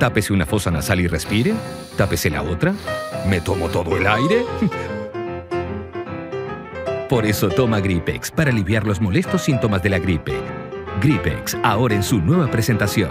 Tápese una fosa nasal y respire. Tápese la otra. ¿Me tomo todo el aire? Por eso toma Gripex, para aliviar los molestos síntomas de la gripe. Gripex, ahora en su nueva presentación.